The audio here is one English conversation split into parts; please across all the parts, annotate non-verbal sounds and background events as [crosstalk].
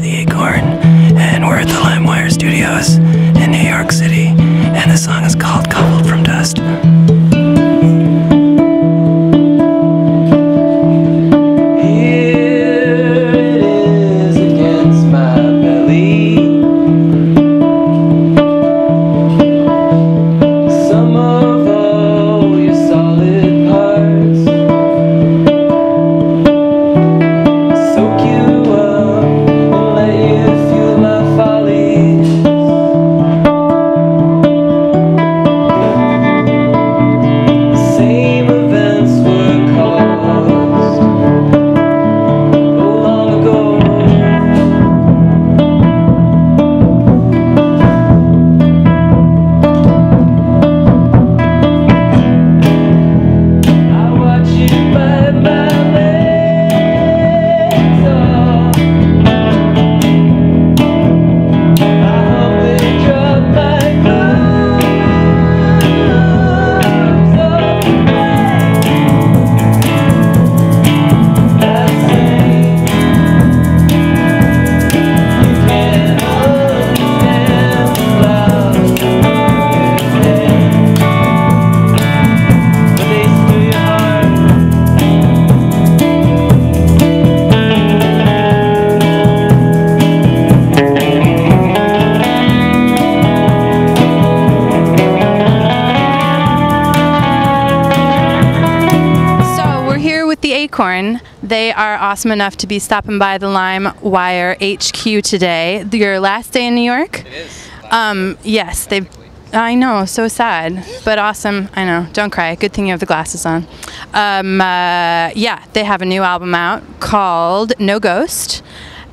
The Acorn, and we're at the LimeWire Studios in New York City, and the song is called Cobbled from Dust. They are awesome enough to be stopping by the LimeWire HQ today. Your last day in New York? It is. Um, yes, they. I know, so sad, but awesome. I know. Don't cry. Good thing you have the glasses on. Um, uh, yeah, they have a new album out called No Ghost,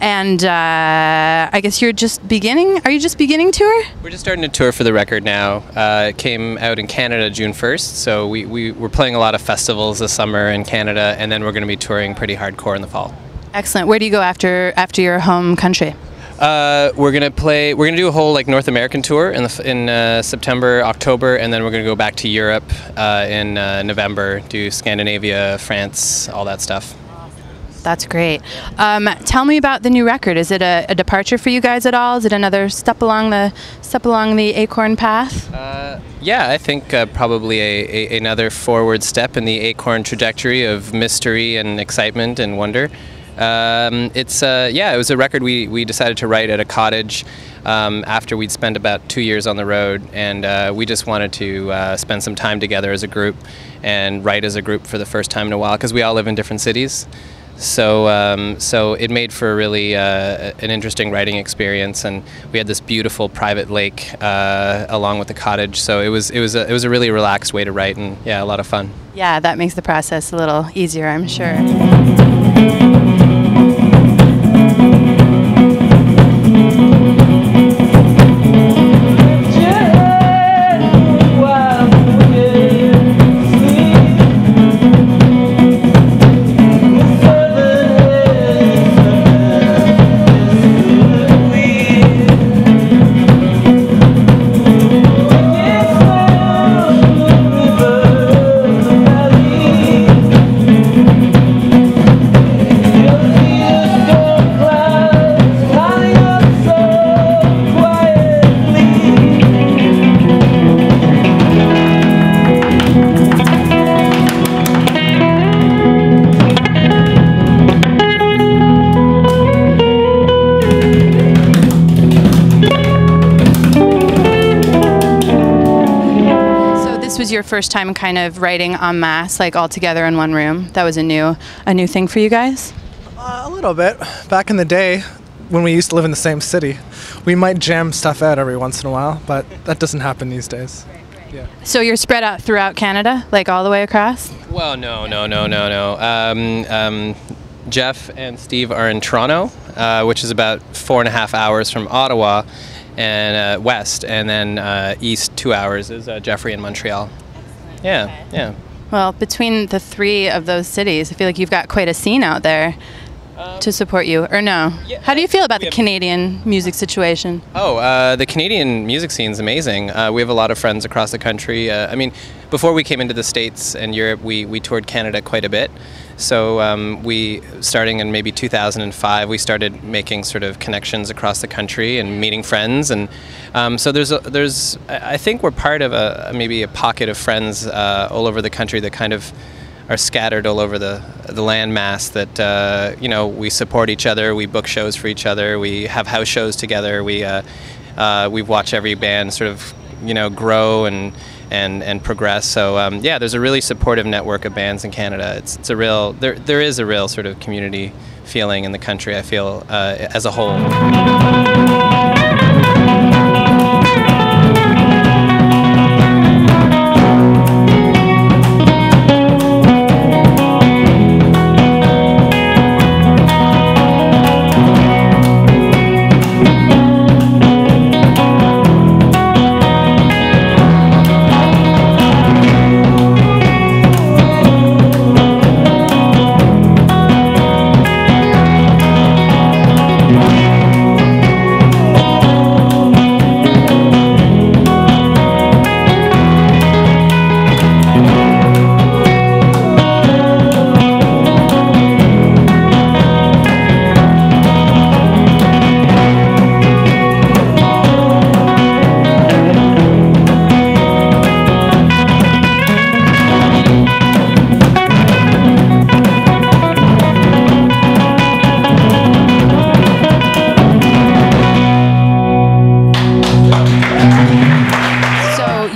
and uh, I guess you're just beginning. Are you just beginning tour? We're just starting to tour for the record now. Uh, it came out in Canada June 1st, so we, we, we're playing a lot of festivals this summer in Canada, and then we're going to be touring pretty hardcore in the fall. Excellent. Where do you go after after your home country? Uh, we're gonna play. We're gonna do a whole like North American tour in the, in uh, September, October, and then we're gonna go back to Europe uh, in uh, November. Do Scandinavia, France, all that stuff. That's great. Um, tell me about the new record. Is it a, a departure for you guys at all? Is it another step along the step along the Acorn path? Uh, yeah, I think uh, probably a, a, another forward step in the Acorn trajectory of mystery and excitement and wonder. Um, it's uh, yeah, it was a record we, we decided to write at a cottage um, after we'd spent about two years on the road, and uh, we just wanted to uh, spend some time together as a group and write as a group for the first time in a while because we all live in different cities. So, um, so it made for a really uh, an interesting writing experience, and we had this beautiful private lake uh, along with the cottage. So it was it was a, it was a really relaxed way to write, and yeah, a lot of fun. Yeah, that makes the process a little easier, I'm sure. This was your first time kind of writing en masse, like all together in one room. That was a new a new thing for you guys. Uh, a little bit. Back in the day, when we used to live in the same city, we might jam stuff out every once in a while, but that doesn't happen these days. Yeah. So you're spread out throughout Canada, like all the way across. Well, no, no, no, no, no. Um, um, Jeff and Steve are in Toronto, uh, which is about four and a half hours from Ottawa, and uh, west, and then uh, east two hours is uh, Jeffrey in Montreal. Yeah, yeah. Well, between the three of those cities, I feel like you've got quite a scene out there. To support you, or no? yeah, How do you feel about the Canadian music situation? Oh, uh, the Canadian music scene is amazing. Uh, we have a lot of friends across the country. Uh, I mean, before we came into the States and Europe, we, we toured Canada quite a bit. So um, we, starting in maybe 2005, we started making sort of connections across the country and meeting friends. And um, so there's, a, there's, I I think we're part of a maybe a pocket of friends uh, all over the country that kind of are scattered all over the the landmass that uh, you know we support each other we book shows for each other we have house shows together we uh, uh, we watch every band sort of you know grow and and and progress. So um, yeah there's a really supportive network of bands in Canada. It's, it's a real there there is a real sort of community feeling in the country I feel uh, as a whole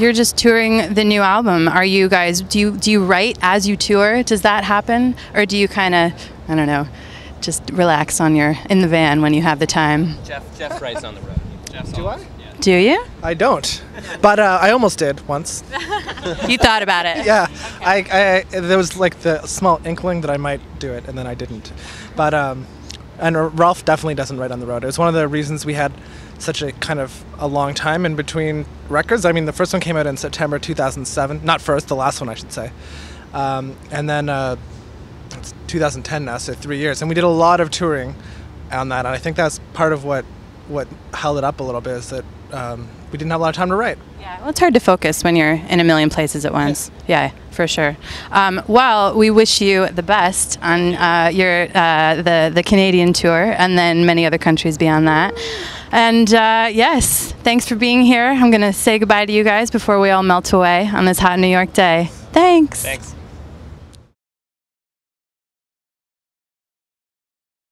you're just touring the new album. Are you guys? Do you do you write as you tour? Does that happen, or do you kind of, I don't know, just relax on your in the van when you have the time? Jeff Jeff writes on the road Jeff's Do I? Do you? I don't, but uh, I almost did once. [laughs] You thought about it. Yeah, I, I there was like the small inkling that I might do it, and then I didn't. But um, and Rolf definitely doesn't write on the road. It was one of the reasons we had such a kind of a long time in between records. I mean, the first one came out in September 2007. Not first, the last one I should say. Um, and then uh, it's 2010 now, so three years. And we did a lot of touring on that, and I think that's part of what what held it up a little bit is that um, we didn't have a lot of time to write. Yeah, well, it's hard to focus when you're in a million places at once. Yeah, for sure. Um, well, we wish you the best on uh, your uh, the the Canadian tour, and then many other countries beyond that. And uh, yes, thanks for being here. I'm gonna say goodbye to you guys before we all melt away on this hot New York day. Thanks. Thanks